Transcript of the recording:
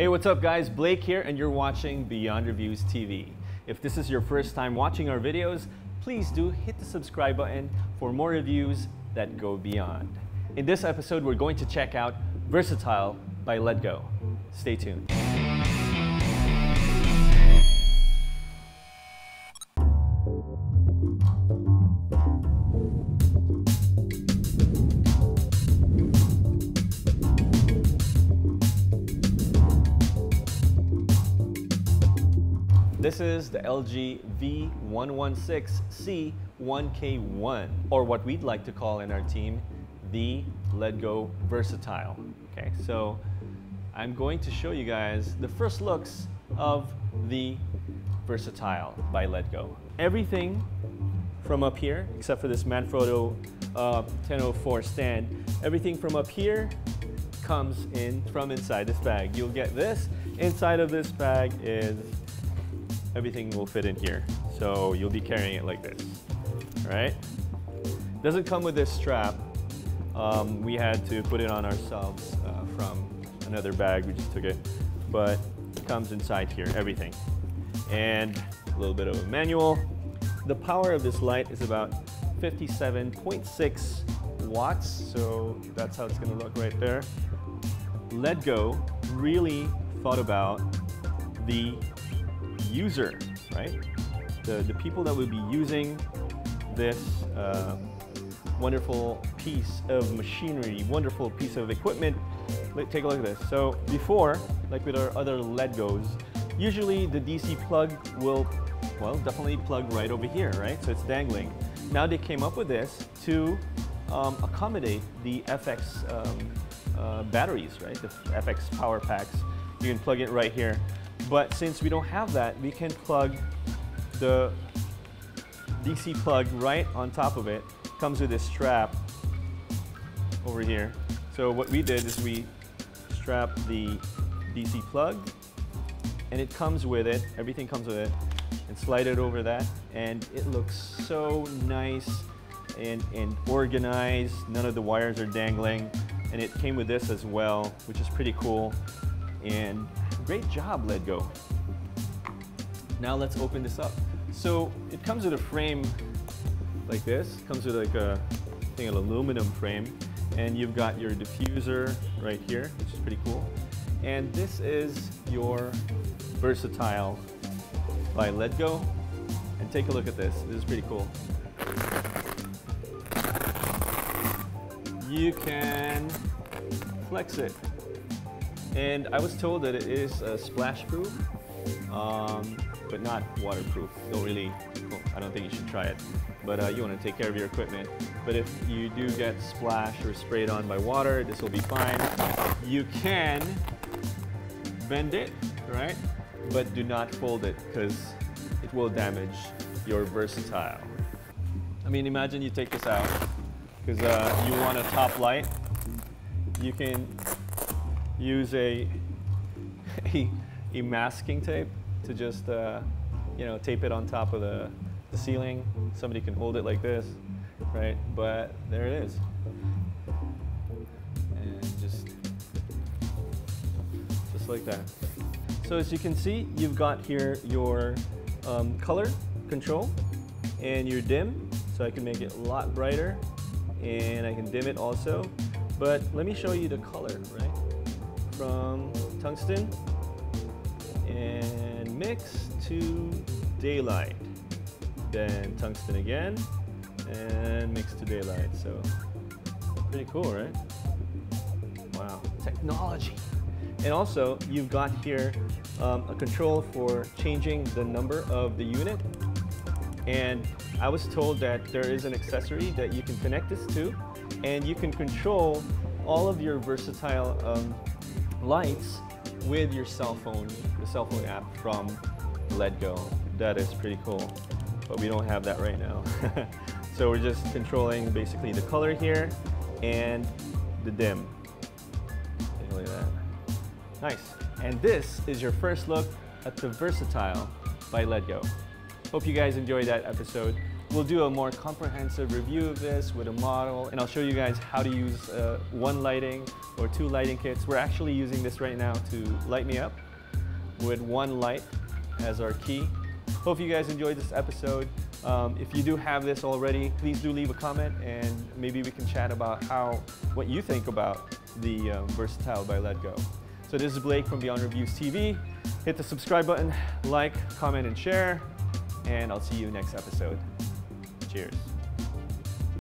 Hey, what's up guys? Blake here and you're watching Beyond Reviews TV. If this is your first time watching our videos, please do hit the subscribe button for more reviews that go beyond. In this episode, we're going to check out Versatile by Ledgo. Stay tuned. This is the LG V116C1K1, or what we'd like to call in our team, the Ledgo Versatile. Okay, so I'm going to show you guys the first looks of the Versatile by Ledgo. Everything from up here, except for this Manfrotto uh, 1004 stand, everything from up here comes in from inside this bag. You'll get this. Inside of this bag is everything will fit in here. So you'll be carrying it like this, right? Doesn't come with this strap. Um, we had to put it on ourselves uh, from another bag, we just took it. But it comes inside here, everything. And a little bit of a manual. The power of this light is about 57.6 watts, so that's how it's gonna look right there. Ledgo really thought about the user, right? The, the people that will be using this uh, wonderful piece of machinery, wonderful piece of equipment. Let, take a look at this. So before, like with our other Ledgos, usually the DC plug will, well, definitely plug right over here, right? So it's dangling. Now they came up with this to um, accommodate the FX um, uh, batteries, right? The FX power packs. You can plug it right here. But since we don't have that, we can plug the DC plug right on top of it. Comes with this strap over here. So what we did is we strap the DC plug and it comes with it, everything comes with it, and slide it over that and it looks so nice and, and organized. None of the wires are dangling and it came with this as well, which is pretty cool. And great job, Ledgo. Now let's open this up. So it comes with a frame like this. It comes with like a, I think an aluminum frame. And you've got your diffuser right here, which is pretty cool. And this is your Versatile by Ledgo. And take a look at this. This is pretty cool. You can flex it and I was told that it is uh, splash proof, um, but not waterproof. Don't really, well, I don't think you should try it. But uh, you want to take care of your equipment. But if you do get splashed or sprayed on by water, this will be fine. You can bend it, right? But do not fold it because it will damage your versatile. I mean, imagine you take this out because uh, you want a top light. You can use a, a, a masking tape to just, uh, you know, tape it on top of the, the ceiling. Somebody can hold it like this, right? But there it is. And just, just like that. So as you can see, you've got here your um, color control and your dim. So I can make it a lot brighter and I can dim it also. But let me show you the color, right? From tungsten and mix to daylight. Then tungsten again and mix to daylight. So pretty cool, right? Wow, technology. And also you've got here um, a control for changing the number of the unit. And I was told that there is an accessory that you can connect this to and you can control all of your versatile um, lights with your cell phone, the cell phone app from Ledgo. That is pretty cool, but we don't have that right now. so we're just controlling basically the color here and the dim. Look at that. Nice. And this is your first look at the Versatile by Ledgo. Hope you guys enjoyed that episode. We'll do a more comprehensive review of this with a model, and I'll show you guys how to use uh, one lighting or two lighting kits. We're actually using this right now to light me up with one light as our key. Hope you guys enjoyed this episode. Um, if you do have this already, please do leave a comment and maybe we can chat about how, what you think about the um, Versatile by LEDGO. So this is Blake from Beyond Reviews TV. Hit the subscribe button, like, comment, and share, and I'll see you next episode. Cheers.